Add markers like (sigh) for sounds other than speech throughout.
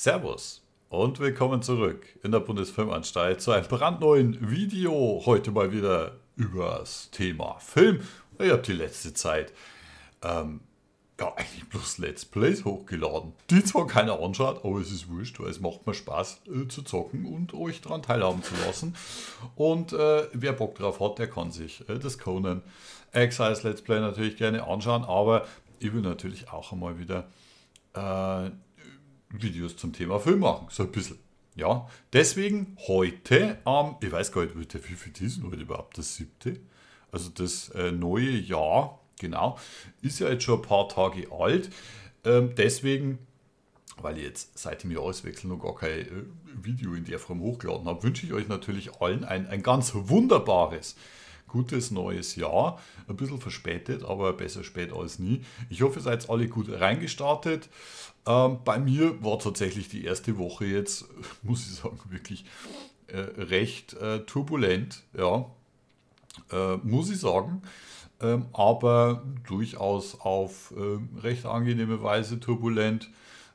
Servus und willkommen zurück in der Bundesfilmanstalt zu einem brandneuen Video. Heute mal wieder über das Thema Film. Ich habe die letzte Zeit ähm, ja eigentlich bloß Let's Plays hochgeladen, die zwar keiner anschaut, aber es ist wurscht, weil es macht mir Spaß äh, zu zocken und euch daran teilhaben zu lassen. Und äh, wer Bock drauf hat, der kann sich äh, das Conan Exiles Let's Play natürlich gerne anschauen, aber ich will natürlich auch einmal wieder äh, Videos zum Thema Film machen, so ein bisschen. Ja, deswegen heute am, ich weiß gar nicht, wie viel ist heute überhaupt, das siebte? Also das äh, neue Jahr, genau, ist ja jetzt schon ein paar Tage alt. Ähm, deswegen, weil ich jetzt seit dem Jahreswechsel noch gar kein äh, Video in der Form hochgeladen habe, wünsche ich euch natürlich allen ein, ein ganz wunderbares gutes neues Jahr. Ein bisschen verspätet, aber besser spät als nie. Ich hoffe, ihr seid alle gut reingestartet. Ähm, bei mir war tatsächlich die erste Woche jetzt, (laughs) muss ich sagen, wirklich äh, recht äh, turbulent. Ja, äh, muss ich sagen. Ähm, aber durchaus auf ähm, recht angenehme Weise turbulent.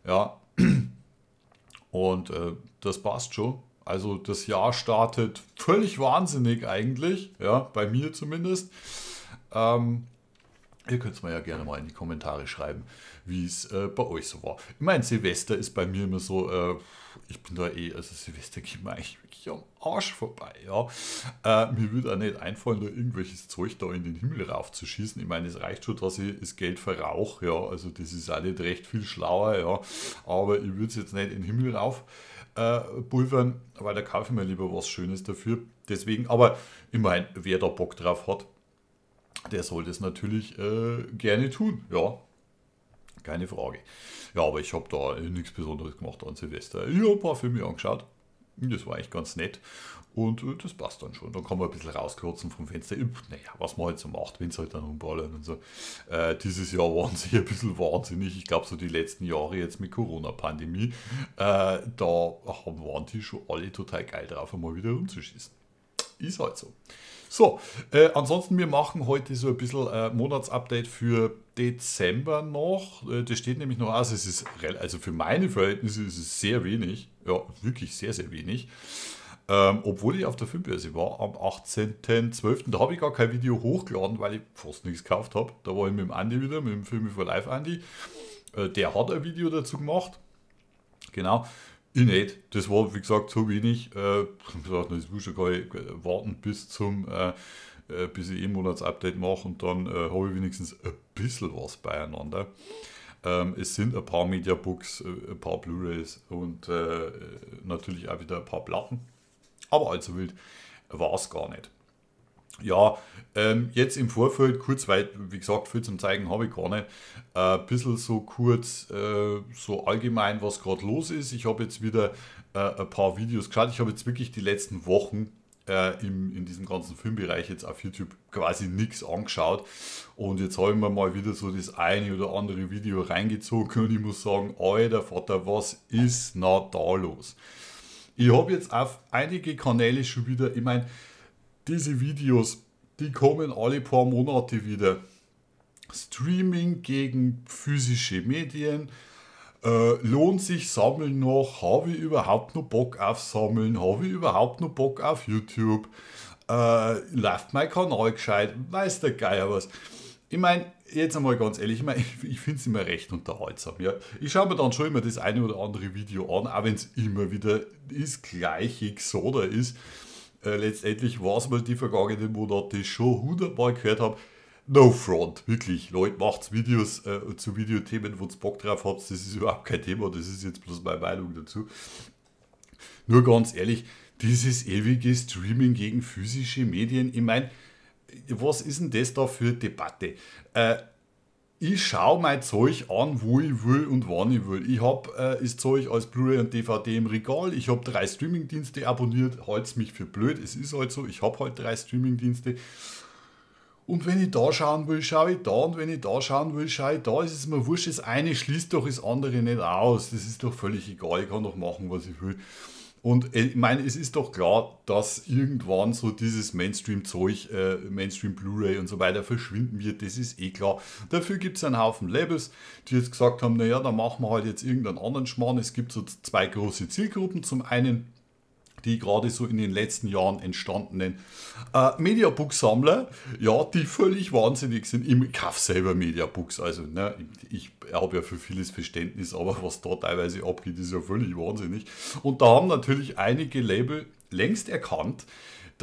Ja, (clears throat) und äh, das passt schon. Also das Jahr startet völlig wahnsinnig eigentlich, ja, bei mir zumindest. Ähm, ihr könnt es mir ja gerne mal in die Kommentare schreiben, wie es äh, bei euch so war. Ich meine, Silvester ist bei mir immer so, äh, ich bin da eh, also Silvester geht mir eigentlich wirklich am Arsch vorbei, ja. Äh, mir würde auch nicht einfallen, da irgendwelches Zeug da in den Himmel raufzuschießen. Ich meine, es reicht schon, dass ich das Geld verrauche, ja, also das ist auch nicht recht viel schlauer, ja. Aber ich würde es jetzt nicht in den Himmel rauf äh, pulvern, weil da kaufe ich mir lieber was Schönes dafür. Deswegen, aber meine, wer da Bock drauf hat, der soll das natürlich äh, gerne tun. Ja, keine Frage. Ja, aber ich habe da nichts Besonderes gemacht an Silvester. Ich habe ein paar Filme angeschaut. Das war eigentlich ganz nett. Und äh, das passt dann schon. Dann kann man ein bisschen rauskürzen vom Fenster. Naja, was man halt so macht, wenn es halt dann umballern und so. Äh, dieses Jahr waren sie (laughs) ein bisschen wahnsinnig. Ich glaube, so die letzten Jahre jetzt mit Corona-Pandemie, äh, da waren die schon alle total geil drauf, einmal wieder rumzuschießen. Ist halt so. So, äh, ansonsten, wir machen heute so ein bisschen äh, Monatsupdate für Dezember noch. Äh, das steht nämlich noch aus. Es ist, also für meine Verhältnisse ist es sehr wenig. Ja, wirklich sehr, sehr wenig. Ähm, obwohl ich auf der Filmbörse war am 18.12. Da habe ich gar kein Video hochgeladen, weil ich fast nichts gekauft habe. Da war ich mit dem Andi wieder, mit dem Film for Live Andi. Äh, der hat ein Video dazu gemacht. Genau. Ich nicht. Das war, wie gesagt, so wenig. Äh, ich gesagt, das muss ich warten bis zum äh, äh, bis ich eh Monatsupdate mache und dann äh, habe ich wenigstens ein bisschen was beieinander. Ähm, es sind ein paar Mediabooks, äh, ein paar Blu-rays und äh, natürlich auch wieder ein paar Platten. Aber allzu wild war es gar nicht. Ja, ähm, jetzt im Vorfeld, kurz weit, wie gesagt, viel zum Zeigen habe ich gar nicht. Ein äh, bisschen so kurz, äh, so allgemein, was gerade los ist. Ich habe jetzt wieder äh, ein paar Videos geschaut. Ich habe jetzt wirklich die letzten Wochen äh, im, in diesem ganzen Filmbereich jetzt auf YouTube quasi nichts angeschaut. Und jetzt habe ich mir mal wieder so das eine oder andere Video reingezogen und ich muss sagen, alter Vater, was ist na da los? Ich habe jetzt auf einige Kanäle schon wieder, ich meine, diese Videos, die kommen alle paar Monate wieder. Streaming gegen physische Medien. Äh, lohnt sich Sammeln noch? Habe ich überhaupt noch Bock auf Sammeln? Habe ich überhaupt noch Bock auf YouTube? Äh, läuft mein Kanal gescheit? Weiß der Geier was? Ich meine, jetzt einmal ganz ehrlich, ich, mein, ich, ich finde es immer recht unterhaltsam. Ja. Ich schaue mir dann schon immer das eine oder andere Video an, auch wenn es immer wieder das gleiche Xoda ist. Äh, letztendlich war es mal die vergangenen Monate schon hundertmal gehört habe. No front, wirklich. Leute, macht Videos äh, zu Videothemen, wo ihr Bock drauf habt. Das ist überhaupt kein Thema, das ist jetzt bloß meine Meinung dazu. Nur ganz ehrlich, dieses ewige Streaming gegen physische Medien, ich meine, was ist denn das da für Debatte? Äh, ich schaue mein Zeug an, wo ich will und wann ich will. Ich habe äh, das Zeug als Blu-ray und DVD im Regal. Ich habe drei Streamingdienste abonniert. Halt's mich für blöd. Es ist halt so. Ich habe halt drei Streamingdienste. Und wenn ich da schauen will, schaue ich da. Und wenn ich da schauen will, schaue ich da. Es ist mir wurscht. Das eine schließt doch das andere nicht aus. Das ist doch völlig egal. Ich kann doch machen, was ich will. Und äh, ich meine, es ist doch klar, dass irgendwann so dieses Mainstream-Zeug, äh, Mainstream-Blu-ray und so weiter verschwinden wird. Das ist eh klar. Dafür gibt es einen Haufen Labels, die jetzt gesagt haben, naja, dann machen wir halt jetzt irgendeinen anderen Schmarrn. Es gibt so zwei große Zielgruppen. Zum einen die gerade so in den letzten Jahren entstandenen äh, Mediabook-Sammler, ja, die völlig wahnsinnig sind. Ich kaufe selber Mediabooks, also ne, ich, ich habe ja für vieles Verständnis, aber was da teilweise abgeht, ist ja völlig wahnsinnig. Und da haben natürlich einige Label längst erkannt,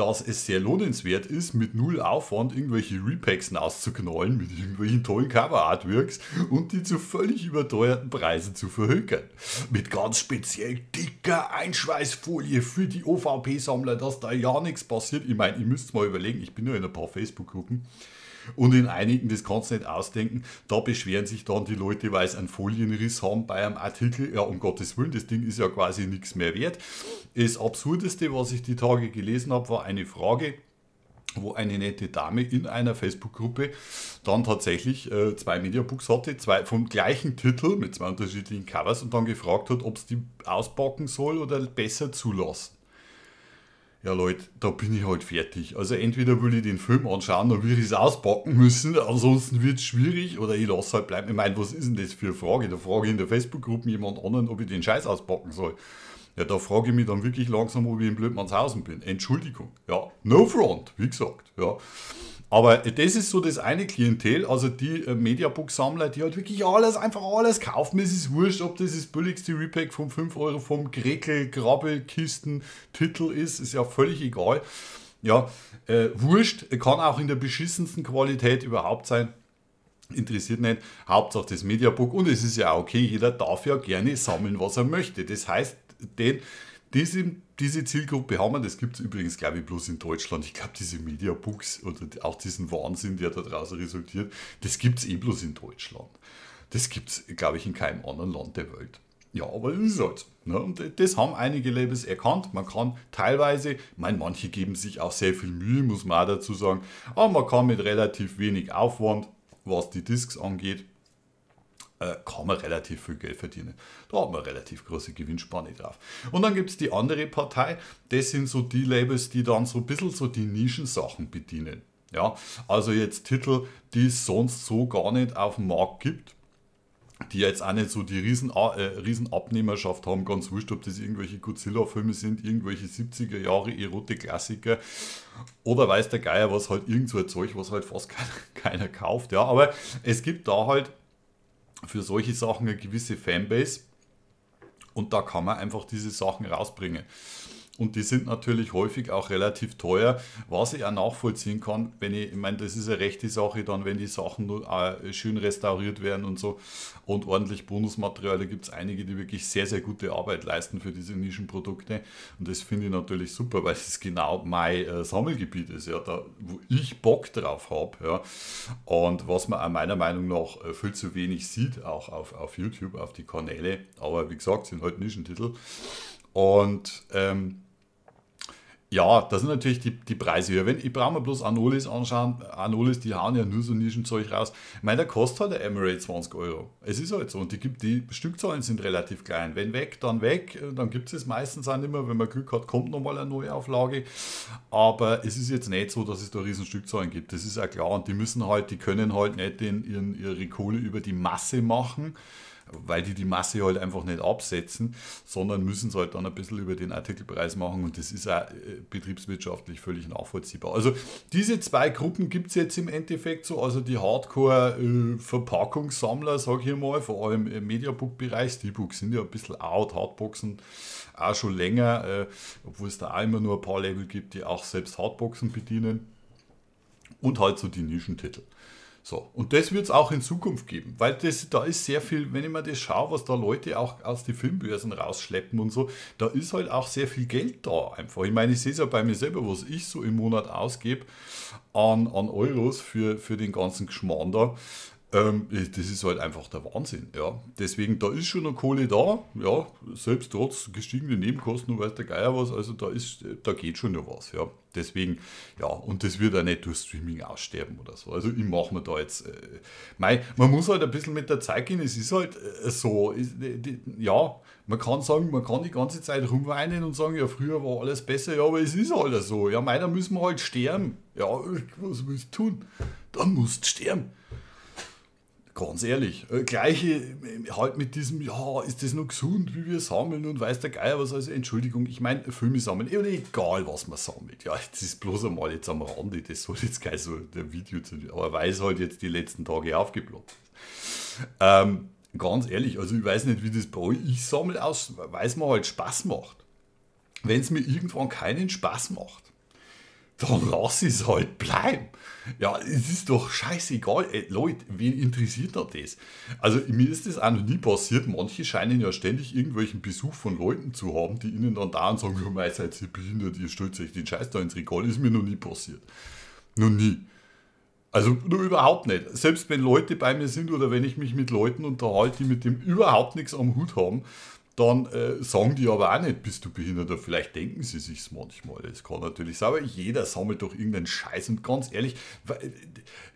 dass es sehr lohnenswert ist, mit null Aufwand irgendwelche Repacks auszuknallen mit irgendwelchen tollen Cover-Artworks und die zu völlig überteuerten Preisen zu verhökern. Mit ganz speziell dicker Einschweißfolie für die OVP-Sammler, dass da ja nichts passiert. Ich meine, ihr müsst mal überlegen, ich bin ja in ein paar Facebook-Gruppen. Und in einigen, das kannst du nicht ausdenken, da beschweren sich dann die Leute, weil sie einen Folienriss haben bei einem Artikel. Ja, um Gottes Willen, das Ding ist ja quasi nichts mehr wert. Das Absurdeste, was ich die Tage gelesen habe, war eine Frage, wo eine nette Dame in einer Facebook-Gruppe dann tatsächlich äh, zwei Mediabooks hatte, zwei vom gleichen Titel mit zwei unterschiedlichen Covers und dann gefragt hat, ob es die auspacken soll oder besser zulassen ja Leute, da bin ich halt fertig. Also entweder will ich den Film anschauen, dann will ich es auspacken müssen, ansonsten wird es schwierig oder ich lasse halt bleiben. Ich meine, was ist denn das für eine Frage? Da frage ich in der Facebook-Gruppe jemand anderen, ob ich den Scheiß auspacken soll. Ja, da frage ich mich dann wirklich langsam, ob ich in Blödmannshausen bin. Entschuldigung. Ja, no front, wie gesagt. Ja. Aber das ist so das eine Klientel, also die äh, Mediabook-Sammler, die halt wirklich alles, einfach alles kaufen. Es ist wurscht, ob das das billigste Repack von 5 Euro vom Grekel, Grabbel, Kisten, Titel ist, ist ja völlig egal. Ja, äh, wurscht, kann auch in der beschissensten Qualität überhaupt sein. Interessiert nicht. Hauptsache das Mediabook und es ist ja okay, jeder darf ja gerne sammeln, was er möchte. Das heißt, den, diese, diese Zielgruppe haben wir, das gibt es übrigens, glaube ich, bloß in Deutschland. Ich glaube, diese Mediabooks oder auch diesen Wahnsinn, der da draußen resultiert, das gibt es eh bloß in Deutschland. Das gibt es, glaube ich, in keinem anderen Land der Welt. Ja, aber das ist halt. Ne? Und das haben einige Labels erkannt. Man kann teilweise, ich meine, manche geben sich auch sehr viel Mühe, muss man auch dazu sagen, aber man kann mit relativ wenig Aufwand, was die Discs angeht, äh, kann man relativ viel Geld verdienen. Da hat man relativ große Gewinnspanne drauf. Und dann gibt es die andere Partei, das sind so die Labels, die dann so ein bisschen so die Nischensachen bedienen. Ja, also jetzt Titel, die es sonst so gar nicht auf dem Markt gibt die jetzt auch nicht so die riesen, äh, riesen Abnehmerschaft haben, ganz wurscht, ob das irgendwelche Godzilla-Filme sind, irgendwelche 70er Jahre Erotik-Klassiker oder weiß der Geier was, halt irgend so ein Zeug, was halt fast (laughs) keiner, keiner kauft. Ja, aber es gibt da halt für solche Sachen eine gewisse Fanbase und da kann man einfach diese Sachen rausbringen. Und die sind natürlich häufig auch relativ teuer, was ich auch nachvollziehen kann, wenn ich, ich meine, das ist eine rechte Sache dann, wenn die Sachen nur äh, schön restauriert werden und so. Und ordentlich Bonusmaterial, da gibt es einige, die wirklich sehr, sehr gute Arbeit leisten für diese Nischenprodukte. Und das finde ich natürlich super, weil es genau mein äh, Sammelgebiet ist, ja, da, wo ich Bock drauf habe, ja, und was man auch meiner Meinung nach äh, viel zu wenig sieht, auch auf, auf YouTube, auf die Kanäle, aber wie gesagt, sind halt Nischentitel. Und ähm, ja, das sind natürlich die, die Preise höher. Wenn, ich brauche mir bloß Anolis anschauen. Anolis, die hauen ja nur so Nischenzeug raus. Ich meine, der kostet halt der Emirate 20 Euro. Es ist halt so. Und die, die Stückzahlen sind relativ klein. Wenn weg, dann weg. Dann gibt es es meistens auch nicht mehr. Wenn man Glück hat, kommt nochmal eine neue Auflage. Aber es ist jetzt nicht so, dass es da riesen Stückzahlen gibt. Das ist auch klar. Und die müssen halt, die können halt nicht den, ihren, ihre Kohle über die Masse machen weil die die Masse halt einfach nicht absetzen, sondern müssen es halt dann ein bisschen über den Artikelpreis machen und das ist auch äh, betriebswirtschaftlich völlig nachvollziehbar. Also diese zwei Gruppen gibt es jetzt im Endeffekt so, also die Hardcore-Verpackungssammler, sage ich mal, vor allem im Mediabook-Bereich, Steelbooks sind ja ein bisschen out, Hardboxen auch schon länger, äh, obwohl es da auch immer nur ein paar Label gibt, die auch selbst Hardboxen bedienen und halt so die Nischentitel. So, und das wird es auch in Zukunft geben, weil das, da ist sehr viel, wenn ich mir das schaue, was da Leute auch aus den Filmbörsen rausschleppen und so, da ist halt auch sehr viel Geld da einfach. Ich meine, ich sehe es ja bei mir selber, was ich so im Monat ausgebe an, an Euros für, für den ganzen Geschmarrn da. Ähm, das ist halt einfach der Wahnsinn. Ja. Deswegen, da ist schon eine Kohle da, ja, selbst trotz gestiegenen Nebenkosten und weiß der Geier was, also da ist, da geht schon noch was, ja. Deswegen, ja, und das wird auch nicht durch Streaming aussterben oder so. Also ich mache mir da jetzt, äh, mein, man muss halt ein bisschen mit der Zeit gehen, es ist halt äh, so, ist, die, ja, man kann sagen, man kann die ganze Zeit rumweinen und sagen, ja, früher war alles besser, ja, aber es ist halt so. Ja, mei, da müssen wir halt sterben. Ja, was willst du tun? Dann musst du sterben. Ganz ehrlich, äh, gleiche äh, halt mit diesem, ja, ist das noch gesund, wie wir sammeln und weiß der Geier was, also Entschuldigung, ich meine, Filme sammeln, oder egal was man sammelt, ja, das ist bloß einmal jetzt am Rande, das soll jetzt kein so der Video zu aber weil es halt jetzt die letzten Tage aufgeploppt ist. Ähm, ganz ehrlich, also ich weiß nicht, wie das bei euch, ich sammle aus, weil es mir halt Spaß macht. Wenn es mir irgendwann keinen Spaß macht, dann lass es halt bleiben. Ja, es ist doch scheißegal. Ey, Leute, wen interessiert da das? Also mir ist das auch noch nie passiert. Manche scheinen ja ständig irgendwelchen Besuch von Leuten zu haben, die ihnen dann da und sagen, ja, mei, seid ihr behindert, ihr stellt euch den Scheiß da ins Regal. Ist mir noch nie passiert. Noch nie. Also nur überhaupt nicht. Selbst wenn Leute bei mir sind oder wenn ich mich mit Leuten unterhalte, die mit dem überhaupt nichts am Hut haben, dann äh, sagen die aber auch nicht, bist du behindert. Vielleicht denken sie sich manchmal. Das kann natürlich sein, aber jeder sammelt doch irgendeinen Scheiß. Und ganz ehrlich,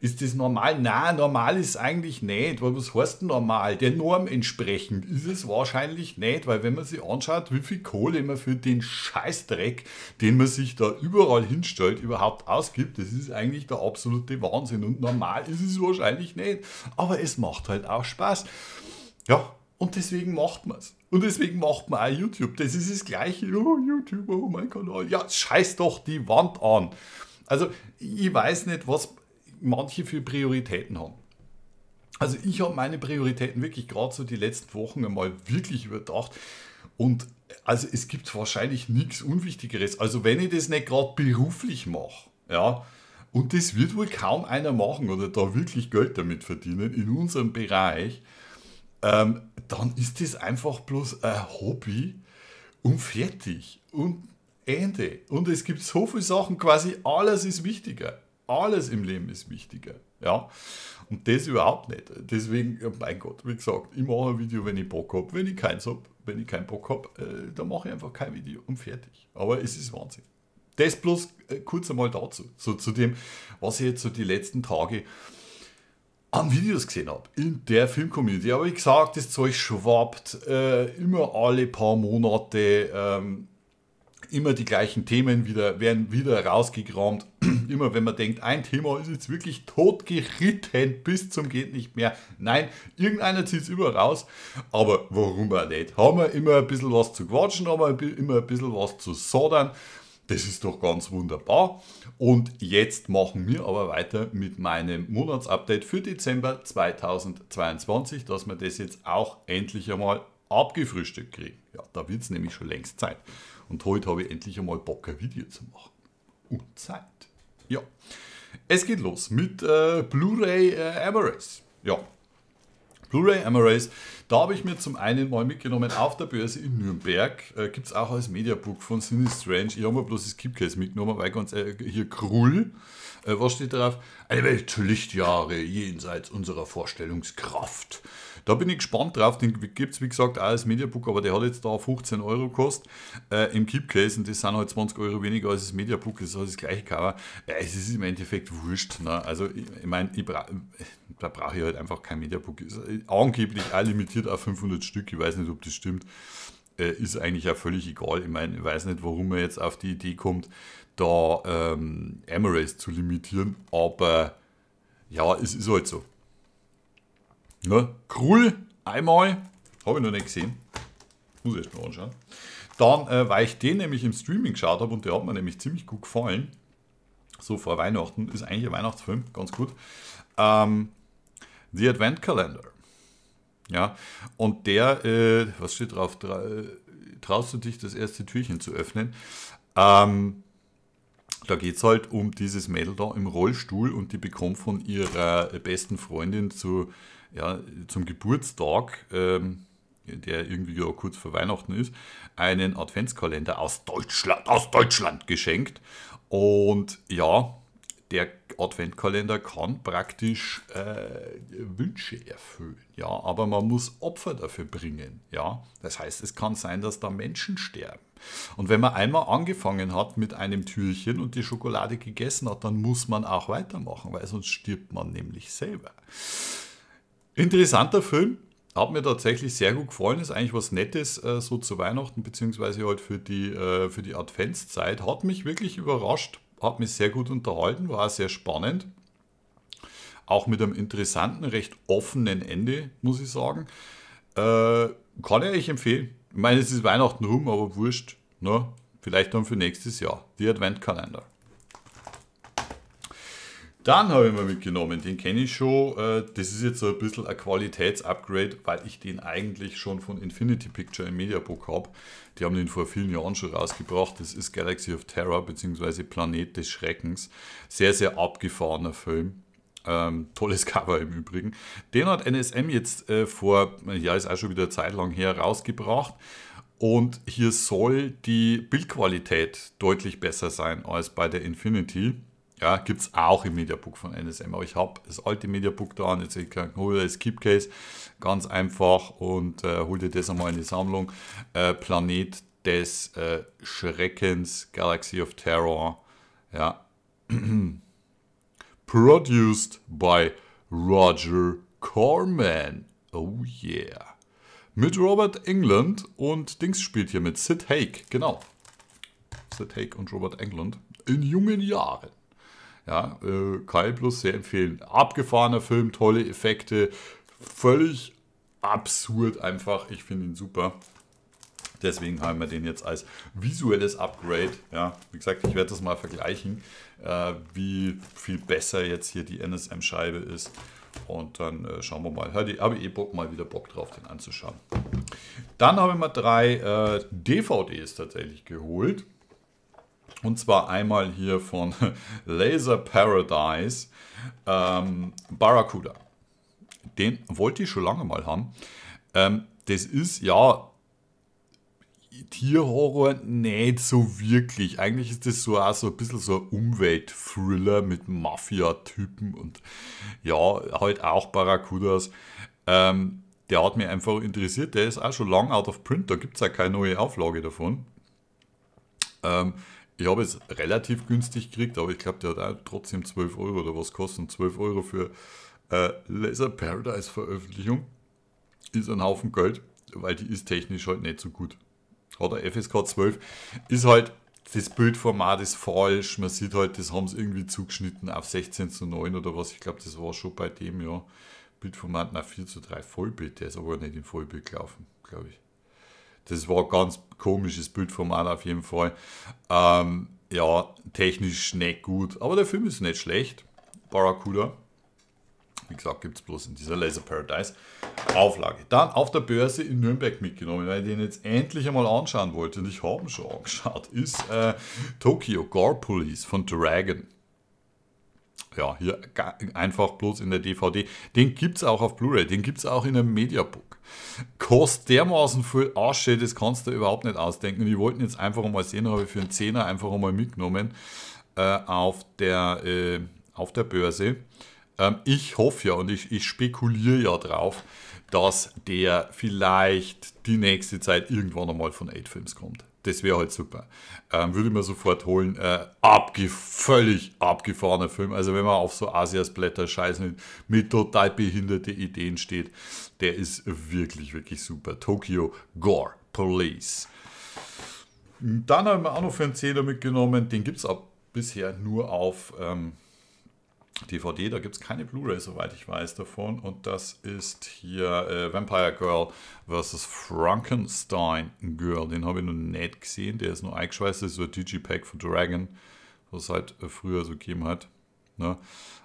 ist das normal? Nein, normal ist eigentlich nicht. Weil was heißt normal? Der Norm entsprechend ist es wahrscheinlich nicht, weil wenn man sich anschaut, wie viel Kohle man für den Scheißdreck, den man sich da überall hinstellt, überhaupt ausgibt, das ist eigentlich der absolute Wahnsinn. Und normal ist es wahrscheinlich nicht. Aber es macht halt auch Spaß. Ja, und deswegen macht man es. Und deswegen macht man auch YouTube. Das ist das Gleiche. Oh, YouTube, oh mein Kanal. Ja, scheiß doch die Wand an. Also, ich weiß nicht, was manche für Prioritäten haben. Also, ich habe meine Prioritäten wirklich gerade so die letzten Wochen einmal wirklich überdacht. Und also, es gibt wahrscheinlich nichts Unwichtigeres. Also, wenn ich das nicht gerade beruflich mache, ja, und das wird wohl kaum einer machen oder da wirklich Geld damit verdienen in unserem Bereich, ähm, dann ist das einfach bloß ein Hobby und fertig und Ende. Und es gibt so viele Sachen, quasi alles ist wichtiger. Alles im Leben ist wichtiger. Ja. Und das überhaupt nicht. Deswegen, mein Gott, wie gesagt, ich mache ein Video, wenn ich Bock habe. Wenn ich keins habe, wenn ich keinen Bock habe, äh, dann mache ich einfach kein Video und fertig. Aber es ist Wahnsinn. Das bloß äh, kurz einmal dazu. So zu dem, was ich jetzt so die letzten Tage an Videos gesehen habe in der Filmcommunity. Aber wie gesagt, das Zeug schwappt äh, immer alle paar Monate. Ähm, immer die gleichen Themen wieder, werden wieder rausgekramt. (clears throat) immer wenn man denkt, ein Thema ist jetzt wirklich totgeritten bis zum geht nicht mehr. Nein, irgendeiner zieht es immer raus. Aber warum auch nicht? Haben wir immer ein bisschen was zu quatschen, haben wir immer ein bisschen was zu sodern. Das ist doch ganz wunderbar. Und jetzt machen wir aber weiter mit meinem Monatsupdate für Dezember 2022, dass wir das jetzt auch endlich einmal abgefrühstückt kriegen. Ja, da wird es nämlich schon längst Zeit. Und heute habe ich endlich einmal Bock, ein Video zu machen. Und Zeit. Ja. Es geht los mit äh, Blu-ray äh, Amaris. Ja, Blu-ray Amaris. Da habe ich mir zum einen mal mitgenommen auf der Börse in Nürnberg. Äh, Gibt es auch als Mediabook von Cine Strange. Ich habe mir bloß das Keepcase mitgenommen, weil ganz äh, hier Krull. Äh, was steht drauf? Eine Welt Lichtjahre jenseits unserer Vorstellungskraft. Da bin ich gespannt drauf. Den gibt es, wie gesagt, auch als Mediabook, aber der hat jetzt da 15 Euro gekostet äh, im Keepcase und das sind halt 20 Euro weniger als das Mediabook. Das ist halt das gleiche Cover. Ja, es ist im Endeffekt wurscht. Ne? Also, ich, ich meine, bra da brauche ich halt einfach kein Mediabook. Ist angeblich auch limitiert auf 500 Stück. Ich weiß nicht, ob das stimmt. Äh, ist eigentlich auch völlig egal. Ich meine, ich weiß nicht, warum man jetzt auf die Idee kommt, da ähm, Amaris zu limitieren, aber ja, es ist halt so. Ne? Krull, einmal, habe ich noch nicht gesehen. Muss ich erst mal anschauen. Dann, äh, weil ich den nämlich im Streaming geschaut habe und der hat mir nämlich ziemlich gut gefallen. So vor Weihnachten, ist eigentlich ein Weihnachtsfilm, ganz gut. Ähm, The Advent Calendar. Ja, und der, äh, was steht drauf? traust du dich, das erste Türchen zu öffnen? Ähm, da geht es halt um dieses Mädel da im Rollstuhl und die bekommt von ihrer besten Freundin zu ja, zum Geburtstag, ähm, der irgendwie ja kurz vor Weihnachten ist, einen Adventskalender aus Deutschland, aus Deutschland geschenkt. Und ja, der Adventkalender kann praktisch äh, Wünsche erfüllen, ja, aber man muss Opfer dafür bringen, ja. Das heißt, es kann sein, dass da Menschen sterben. Und wenn man einmal angefangen hat mit einem Türchen und die Schokolade gegessen hat, dann muss man auch weitermachen, weil sonst stirbt man nämlich selber. Interessanter Film, hat mir tatsächlich sehr gut gefallen, ist eigentlich was Nettes äh, so zu Weihnachten, beziehungsweise halt für die, äh, für die Adventszeit. Hat mich wirklich überrascht, hat mich sehr gut unterhalten, war sehr spannend. Auch mit einem interessanten, recht offenen Ende, muss ich sagen. Äh, kann ich euch empfehlen. Ich meine, es ist Weihnachten rum, aber wurscht. Ne? Vielleicht dann für nächstes Jahr. Die Adventkalender. Dann habe ich mir mitgenommen, den kenne ich schon. Äh, das ist jetzt so ein bisschen ein Qualitätsupgrade, weil ich den eigentlich schon von Infinity Picture im Mediabook habe. Die haben den vor vielen Jahren schon rausgebracht. Das ist Galaxy of Terror bzw. Planet des Schreckens. Sehr, sehr abgefahrener Film. Ähm, tolles (laughs) Cover im Übrigen. Den hat NSM jetzt äh, vor, ja, ist auch schon wieder eine Zeit lang her, rausgebracht. Und hier soll die Bildqualität deutlich besser sein als bei der Infinity. Ja, gibt es auch im Mediabook von NSM. Aber ich habe das alte Mediabook da und jetzt ich hole das Keepcase ganz einfach und äh, hol dir das einmal in die Sammlung. Äh, Planet des äh, Schreckens, Galaxy of Terror. Ja. (clears throat) Produced by Roger Corman. Oh yeah. Mit Robert England und Dings spielt hier mit Sid Haig, genau. Sid Haig und Robert England in jungen Jahren. Ja, äh, kann ich bloß sehr empfehlen. Abgefahrener Film, tolle Effekte, völlig absurd einfach. Ich finde ihn super. Deswegen haben wir den jetzt als visuelles Upgrade. Ja, wie gesagt, ich werde das mal vergleichen, äh, wie viel besser jetzt hier die NSM-Scheibe ist. Und dann äh, schauen wir mal. Habe ich eh Bock, mal wieder Bock drauf, den anzuschauen. Dann habe ich mal drei äh, DVDs tatsächlich geholt. Und zwar einmal hier von (laughs) Laser Paradise ähm, Barracuda. Den wollte ich schon lange mal haben. Ähm, das ist ja Tierhorror nicht so wirklich. Eigentlich ist das so auch so ein bisschen so ein Umwelt-Thriller mit Mafia-Typen und ja, halt auch Barracudas. Ähm, der hat mich einfach interessiert. Der ist auch schon lang out of print. Da gibt es ja keine neue Auflage davon. Ähm, ich habe es relativ günstig gekriegt, aber ich glaube, der hat auch trotzdem 12 Euro oder was kosten. 12 Euro für äh, Laser Paradise Veröffentlichung ist ein Haufen Geld, weil die ist technisch halt nicht so gut. Oder FSK 12 ist halt, das Bildformat ist falsch. Man sieht halt, das haben sie irgendwie zugeschnitten auf 16 zu 9 oder was. Ich glaube, das war schon bei dem, ja. Bildformat nach 4 zu 3 Vollbild. Der ist aber nicht in Vollbild gelaufen, glaube ich. Das war ganz komisches Bildformat auf jeden Fall. Ähm, ja, technisch nicht gut, aber der Film ist nicht schlecht. Barracuda. Wie gesagt, gibt es bloß in dieser Laser Paradise Auflage. Dann auf der Börse in Nürnberg mitgenommen, weil ich den jetzt endlich einmal anschauen wollte und ich habe ihn schon angeschaut, ist äh, Tokyo Gore Police von Dragon ja, hier einfach bloß in der DVD. Den gibt es auch auf Blu-ray, den gibt es auch in einem Mediabook. Kostet dermaßen viel Asche, das kannst du überhaupt nicht ausdenken. Und ich wollte jetzt einfach mal sehen, habe ich für einen Zehner einfach mal mitgenommen äh, auf, der, äh, auf der Börse. Ähm, ich hoffe ja und ich, ich spekuliere ja drauf, dass der vielleicht die nächste Zeit irgendwann einmal von 8 Films kommt das wäre halt super. Ähm, würde ich mir sofort holen. Äh, abge völlig abgefahrener Film. Also wenn man auf so Asias Blätter scheißen mit total behinderte Ideen steht, der ist wirklich, wirklich super. Tokyo Gore Police. Dann haben wir auch noch für einen Zehner mitgenommen. Den gibt es bisher nur auf ähm, DVD, da gibt es keine Blu-ray, soweit ich weiß, davon. Und das ist hier äh, Vampire Girl vs. Frankenstein Girl. Den habe ich noch nicht gesehen. Der ist nur eingeschweißt. Das ist so ein Digipack von Dragon, was es halt früher so gegeben hat. Ne?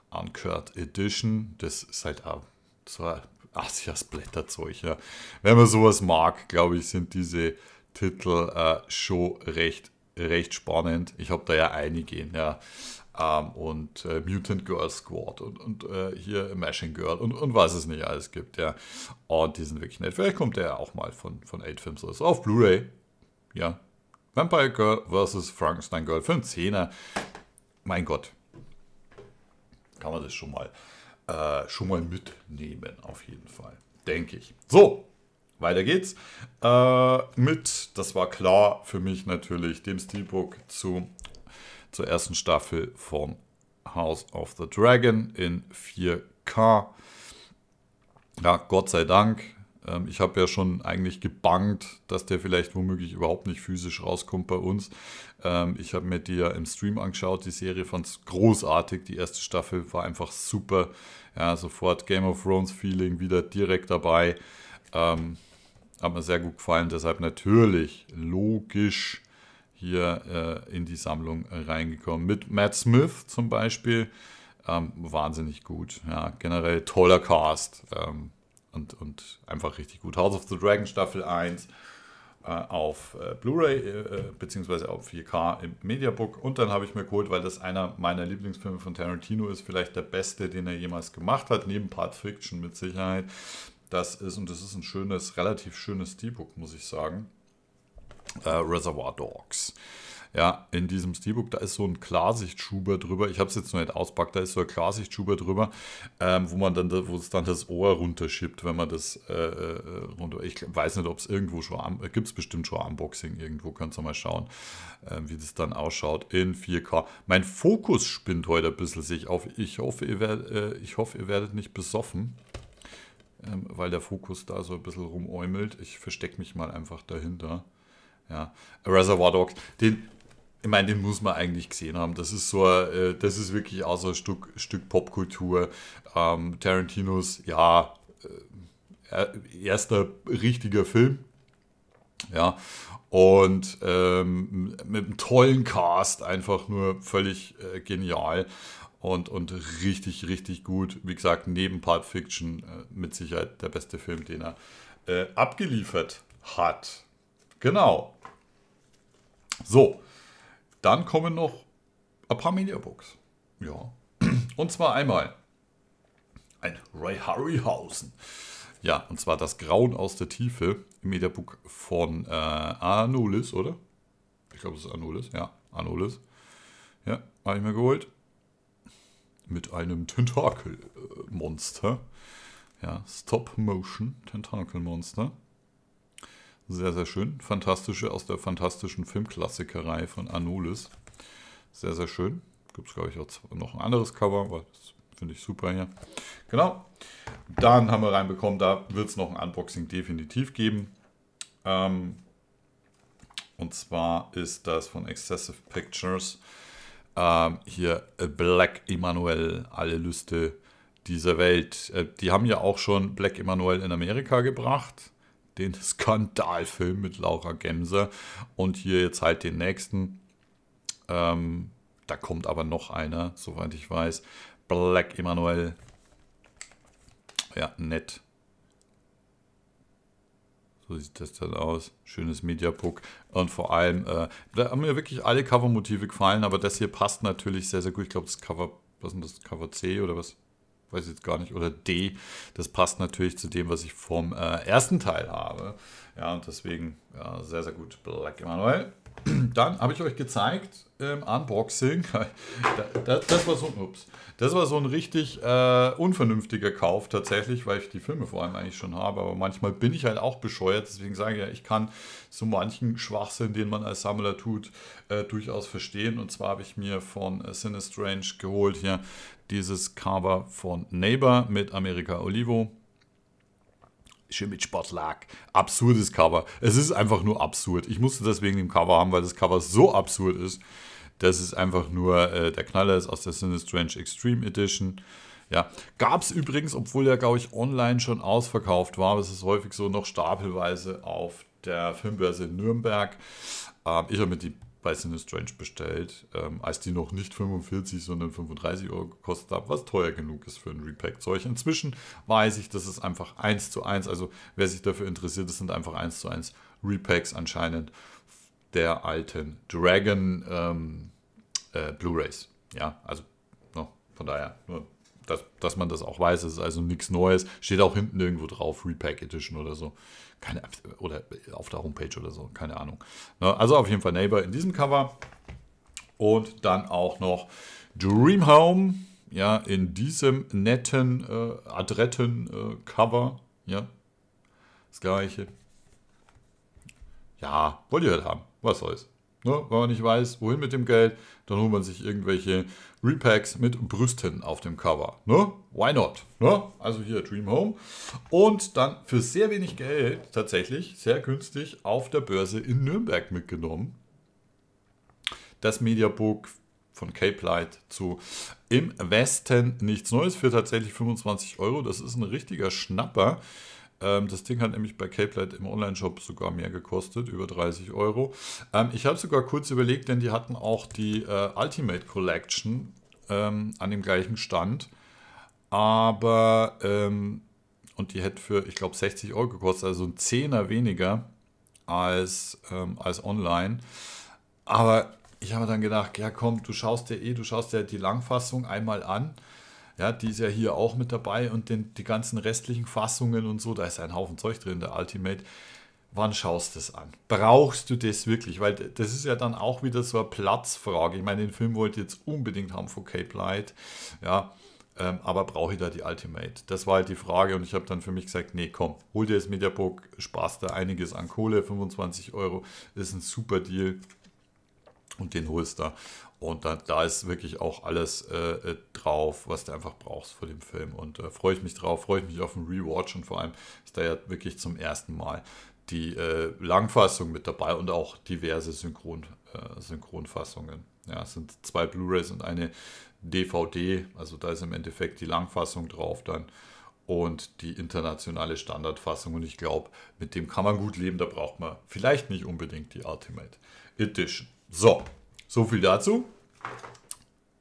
Uncut Edition. Das ist halt auch so ein Asias Blätterzeug. Ja. Wenn man sowas mag, glaube ich, sind diese Titel äh, schon recht, recht spannend. Ich habe da ja einige. Ja ähm, und äh, Mutant Girl Squad und, und äh, hier Mashing Girl und, und was es nicht alles gibt, ja. Und die sind wirklich nett. Vielleicht kommt der auch mal von, von 8 Films raus. Auf Blu-ray, ja. Vampire Girl vs. Frankenstein Girl für einen Zehner. Mein Gott. kann man das schon mal, äh, schon mal mitnehmen, auf jeden Fall. Denke ich. So, weiter geht's. Äh, mit, das war klar für mich natürlich, dem Steelbook zu, zur ersten Staffel von House of the Dragon in 4K. Ja, Gott sei Dank. Ähm, ich habe ja schon eigentlich gebangt, dass der vielleicht womöglich überhaupt nicht physisch rauskommt bei uns. Ähm, ich habe mir die ja im Stream angeschaut, die Serie fand es großartig. Die erste Staffel war einfach super. Ja, sofort Game of Thrones Feeling wieder direkt dabei. Ähm, hat mir sehr gut gefallen, deshalb natürlich logisch hier äh, in die Sammlung reingekommen. Mit Matt Smith zum Beispiel. Ähm, wahnsinnig gut. Ja, generell toller Cast. Ähm, und, und einfach richtig gut. House of the Dragon Staffel 1 äh, auf äh, Blu-ray äh, äh beziehungsweise auf 4K im Mediabook. Und dann habe ich mir geholt, weil das einer meiner Lieblingsfilme von Tarantino ist, vielleicht der beste, den er jemals gemacht hat, neben Part Fiction mit Sicherheit. Das ist, und das ist ein schönes, relativ schönes Steelbook, muss ich sagen. Äh, Reservoir Dogs. Ja, in diesem Steelbook, da ist so ein Klarsichtsschuber drüber. Ich habe es jetzt noch nicht auspackt, da ist so ein Klarsichtsschuber drüber, ähm, wo man dann, wo es dann das Ohr runterschippt, wenn man das äh, äh runter. Ich weiß nicht, ob es irgendwo schon, gibt es bestimmt schon Unboxing irgendwo, könnt ihr mal schauen, äh, wie das dann ausschaut in 4K. Mein Fokus spinnt heute ein bisschen sich auf. Ich hoffe, ihr werdet, äh, ich hoffe, ihr werdet nicht besoffen. Ähm, weil der Fokus da so ein bisschen rumäumelt. Ich verstecke mich mal einfach dahinter. Ja, Reservoir Dogs, den, ich meine, den muss man eigentlich gesehen haben. Das ist so, äh, das ist wirklich auch so ein Stück, Stück Popkultur. Ähm, Tarantinos, ja, äh, erster richtiger Film. Ja, und ähm, mit einem tollen Cast, einfach nur völlig äh, genial und, und richtig, richtig gut. Wie gesagt, neben Pulp Fiction äh, mit Sicherheit der beste Film, den er äh, abgeliefert hat. Genau. So, dann kommen noch ein paar Mediabooks. Ja. Und zwar einmal ein Ray Harryhausen. Ja, und zwar das Grauen aus der Tiefe im Mediabook von äh, Anulis, oder? Ich glaube, es ist Anulis. Ja, Anulis. Ja, habe ich mir geholt. Mit einem Tentakelmonster. Ja, Stop-Motion Tentakelmonster. Sehr, sehr schön. Fantastische aus der fantastischen Filmklassikerei von Anulis. Sehr, sehr schön. Gibt es, glaube ich, auch noch ein anderes Cover, aber das finde ich super hier. Genau. Dann haben wir reinbekommen, da wird es noch ein Unboxing definitiv geben. Ähm, und zwar ist das von Excessive Pictures. Ähm, hier Black Emanuel, alle Lüste dieser Welt. Äh, die haben ja auch schon Black Emanuel in Amerika gebracht den (laughs) Skandalfilm mit Laura Gemser und hier jetzt halt den nächsten. Ähm, da kommt aber noch einer, soweit ich weiß. Black Emanuel. Ja, nett. So sieht das dann aus. Schönes Mediabook. Und vor allem, äh, da haben mir wirklich alle Covermotive gefallen, aber das hier passt natürlich sehr, sehr gut. Ich glaube, das Cover, was ist das? Cover C oder was? Weiß jetzt gar nicht, oder D. Das passt natürlich zu dem, was ich vom äh, ersten Teil habe. Ja, und deswegen ja, sehr, sehr gut. Black Emanuel. (clears throat) Dann habe ich euch gezeigt im Unboxing. (laughs) das, das, war so, ups, das war so ein richtig äh, unvernünftiger Kauf tatsächlich, weil ich die Filme vor allem eigentlich schon habe. Aber manchmal bin ich halt auch bescheuert. Deswegen sage ich ja, ich kann so manchen Schwachsinn, den man als Sammler tut, äh, durchaus verstehen. Und zwar habe ich mir von äh, Sinistrange geholt hier dieses Cover von Neighbor mit America Olivo. Schön mit Sportlack. Absurdes Cover. Es ist einfach nur absurd. Ich musste deswegen den Cover haben, weil das Cover so absurd ist. Das ist einfach nur äh, der Knaller ist aus der Sinistrange Extreme Edition. Ja, gab es übrigens, obwohl er, glaube ich, online schon ausverkauft war, das ist häufig so noch stapelweise auf der Filmbörse in Nürnberg. Ähm, ich habe mir die bei Sinistrange bestellt, ähm, als die noch nicht 45, sondern 35 Euro gekostet haben, was teuer genug ist für ein Repack-Zeug. Inzwischen weiß ich, dass es einfach 1 zu 1, also wer sich dafür interessiert, das sind einfach 1 zu 1 Repacks anscheinend der alten Dragon ähm, äh, Blu-Rays. Ja, also no, von daher, nur dass, dass man das auch weiß, es ist also nichts Neues. Steht auch hinten irgendwo drauf, Repack Edition oder so. Keine, oder auf der Homepage oder so, keine Ahnung. Ne, also auf jeden Fall Neighbor in diesem Cover. Und dann auch noch Dream Home ja, in diesem netten, äh, adretten äh, Cover, ja, das gleiche. Ja, wollt ihr halt haben, was soll's. Ne? Wenn man nicht weiß, wohin mit dem Geld, dann holt man sich irgendwelche Repacks mit Brüsten auf dem Cover. Ne? Why not? Ne? Also hier Dream Home. Und dann für sehr wenig Geld, tatsächlich, sehr günstig, auf der Börse in Nürnberg mitgenommen. Das Mediabook von Cape Light zu Im Westen nichts Neues für tatsächlich 25 Euro. Das ist ein richtiger Schnapper. Ähm, das Ding hat nämlich bei Cape Light im Online-Shop sogar mehr gekostet, über 30 Euro. Ähm, ich habe sogar kurz überlegt, denn die hatten auch die äh, Ultimate Collection ähm, an dem gleichen Stand. Aber, und die hätte für, ich glaube, 60 Euro gekostet, also ein Zehner weniger als, als online. Aber ich habe dann gedacht, ja komm, du schaust dir eh, du schaust dir die Langfassung einmal an. Ja, die ist ja hier auch mit dabei und den, die ganzen restlichen Fassungen und so, da ist ein Haufen Zeug drin, der Ultimate. Wann schaust du es an? Brauchst du das wirklich? Weil das ist ja dann auch wieder so eine Platzfrage. Ich meine, den Film wollte ich jetzt unbedingt haben von Cape Light. Ja, ähm, aber brauche ich da die Ultimate? Das war halt die Frage und ich habe dann für mich gesagt, nee, komm, hol dir das Mediabook, sparst da einiges an Kohle, 25 Euro, ist ein super Deal und den holst du. Und da, da ist wirklich auch alles äh, äh, drauf, was du einfach brauchst vor dem Film. Und äh, freue ich mich drauf, freue ich mich auf den Rewatch und vor allem ist da ja wirklich zum ersten Mal die äh, Langfassung mit dabei und auch diverse Synchron, äh, Synchronfassungen. Ja, es sind zwei Blu-rays und eine DVD, also da ist im Endeffekt die Langfassung drauf dann und die internationale Standardfassung. Und ich glaube, mit dem kann man gut leben. Da braucht man vielleicht nicht unbedingt die Ultimate Edition. So, so viel dazu.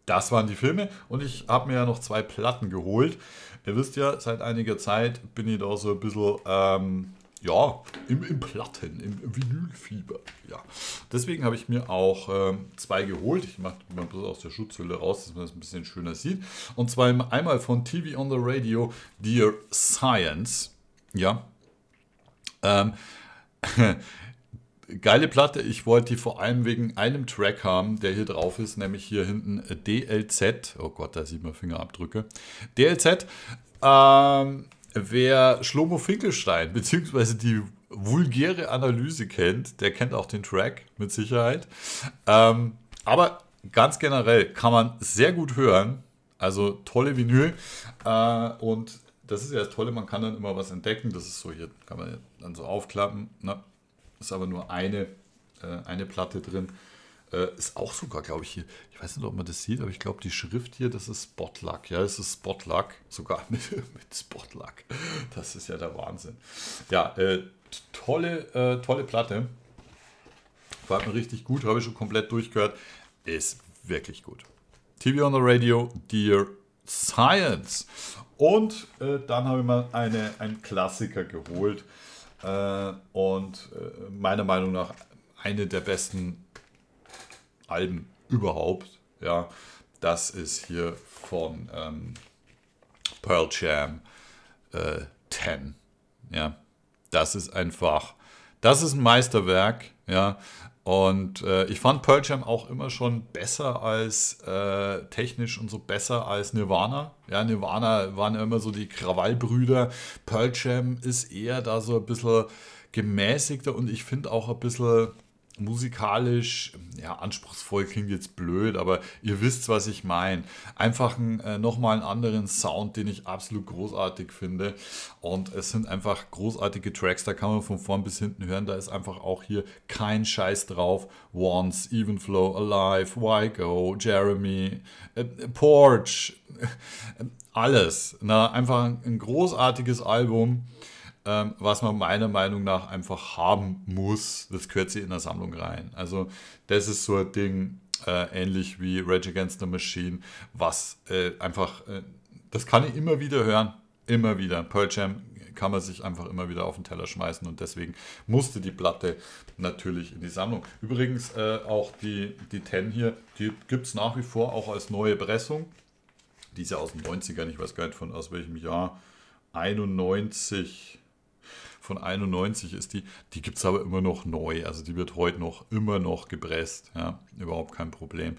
Das waren die Filme und ich habe mir ja noch zwei Platten geholt. Ihr wisst ja, seit einiger Zeit bin ich da so ein bisschen, ähm, ja, im, im Platten, im Vinylfieber. Ja. Deswegen habe ich mir auch ähm, zwei geholt. Ich mache mal bloß aus der Schutzhülle raus, dass man das ein bisschen schöner sieht. Und zwar einmal von TV on the Radio, Dear Science. Ja. Ähm, (laughs) geile Platte. Ich wollte die vor allem wegen einem Track haben, der hier drauf ist, nämlich hier hinten DLZ. Oh Gott, da sieht man Fingerabdrücke. DLZ. Ähm, wer Schlomo Finkelstein beziehungsweise die vulgäre Analyse kennt, der kennt auch den Track mit Sicherheit. Ähm, aber ganz generell kann man sehr gut hören. Also tolle Vinyl. Äh, und das ist ja das Tolle, man kann dann immer was entdecken. Das ist so hier, kann man dann so aufklappen. Ne? Ist aber nur eine, äh, eine Platte drin. Äh, ist auch sogar, glaube ich, hier. Ich weiß nicht, ob man das sieht, aber ich glaube, die Schrift hier, das ist Spotluck. Ja, das ist Spotluck. Sogar (laughs) mit, mit Spotluck. Das ist ja der Wahnsinn. Ja, äh, tolle, äh, tolle Platte. War mir richtig gut. Habe ich schon komplett durchgehört. Ist wirklich gut. TV on the Radio, Dear Science. Und äh, dann habe ich mal eine, einen Klassiker geholt. Äh, und äh, meiner Meinung nach eine der besten Alben überhaupt. Ja, das ist hier von ähm, Pearl Jam äh, 10. Ja, das ist einfach, das ist ein Meisterwerk. Ja, und äh, ich fand Pearl Jam auch immer schon besser als äh, technisch und so besser als Nirvana. Ja, Nirvana waren immer so die Krawallbrüder. Pearl Jam ist eher da so ein bisschen gemäßigter und ich finde auch ein bisschen musikalisch, ja, anspruchsvoll klingt jetzt blöd, aber ihr wisst, was ich meine. Einfach ein, äh, nochmal einen anderen Sound, den ich absolut großartig finde. Und es sind einfach großartige Tracks, da kann man von vorn bis hinten hören. Da ist einfach auch hier kein Scheiß drauf. Once, Even Flow, Alive, Why Go, Jeremy, äh, Porch, äh, alles. Na, einfach ein großartiges Album ähm, was man meiner Meinung nach einfach haben muss. Das gehört sie in der Sammlung rein. Also das ist so ein Ding, äh, ähnlich wie Rage Against the Machine, was äh, einfach, äh, das kann ich immer wieder hören, immer wieder. Pearl Jam kann man sich einfach immer wieder auf den Teller schmeißen und deswegen musste die Platte natürlich in die Sammlung. Übrigens äh, auch die, die 10 hier, die gibt es nach wie vor auch als neue Pressung. Die ist ja aus den 90ern, ich weiß gar nicht von aus welchem Jahr. 91, von 91 ist die. Die gibt es aber immer noch neu. Also die wird heute noch immer noch gepresst. Ja, überhaupt kein Problem.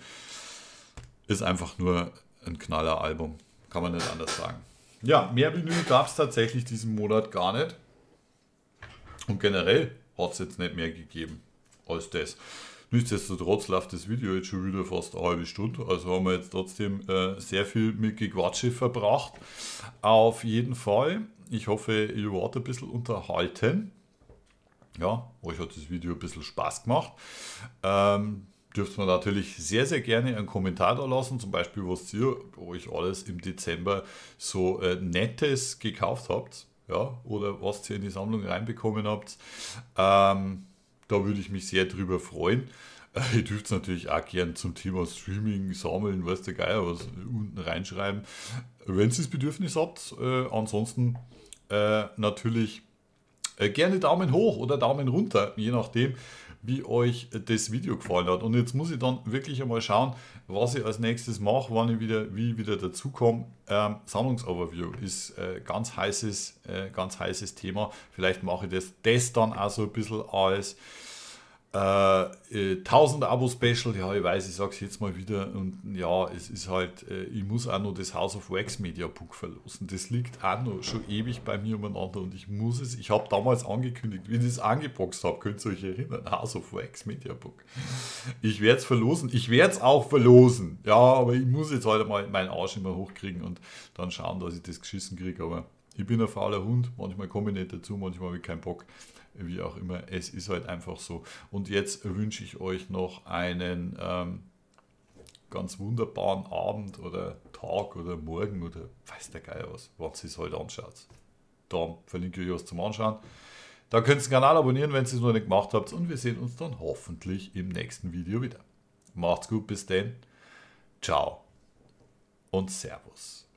Ist einfach nur ein Knaller-Album. Kann man nicht anders sagen. Ja, mehr Vinyl gab es tatsächlich diesen Monat gar nicht. Und generell hat es jetzt nicht mehr gegeben als das. Nichtsdestotrotz läuft das Video jetzt schon wieder fast eine halbe Stunde. Also haben wir jetzt trotzdem äh, sehr viel mit Gequatsche verbracht. Auf jeden Fall. Ich hoffe, ihr wart ein bisschen unterhalten. Ja, euch hat das Video ein bisschen Spaß gemacht. Ähm, dürft ihr natürlich sehr, sehr gerne einen Kommentar da lassen, zum Beispiel, was ihr euch alles im Dezember so äh, Nettes gekauft habt, ja, oder was ihr in die Sammlung reinbekommen habt. Ähm, da würde ich mich sehr drüber freuen. Äh, (laughs) ihr dürft es natürlich auch gern zum Thema Streaming, Sammeln, weiß der Geier, was unten reinschreiben, wenn ihr das Bedürfnis habt. Äh, ansonsten äh, natürlich äh, gerne Daumen hoch oder Daumen runter, je nachdem, wie euch das Video gefallen hat. Und jetzt muss ich dann wirklich einmal schauen, was ich als nächstes mache, wann ich wieder, wie ich wieder dazukomme. Ähm, Sammlungsoverview ist äh, ganz heißes, äh, ganz heißes Thema. Vielleicht mache ich das, das dann auch so ein bisschen als äh, 1000 äh, Abo-Special, ja, ich weiß, ich sage es jetzt mal wieder. Und ja, es ist halt, äh, ich muss auch noch das House of Wax Media Book verlosen. Das liegt auch noch schon ewig bei mir umeinander und ich muss es, ich habe damals angekündigt, wie ich das angeboxt habe, könnt ihr euch erinnern, House of Wax Media Book. Ich werde es verlosen, ich werde es auch verlosen, ja, aber ich muss jetzt halt mal meinen Arsch immer hochkriegen und dann schauen, dass ich das geschissen kriege, aber ich bin ein fauler Hund, manchmal komme ich nicht dazu, manchmal habe ich keinen Bock wie auch immer. Es ist halt einfach so. Und jetzt wünsche ich euch noch einen ähm, ganz wunderbaren Abend oder Tag oder Morgen oder weiß der Geier was, was ihr es heute anschaut. Da verlinke ich euch was zum Anschauen. Da könnt ihr den Kanal abonnieren, wenn ihr es noch nicht gemacht habt. Und wir sehen uns dann hoffentlich im nächsten Video wieder. Macht's gut, bis dann. Ciao und Servus.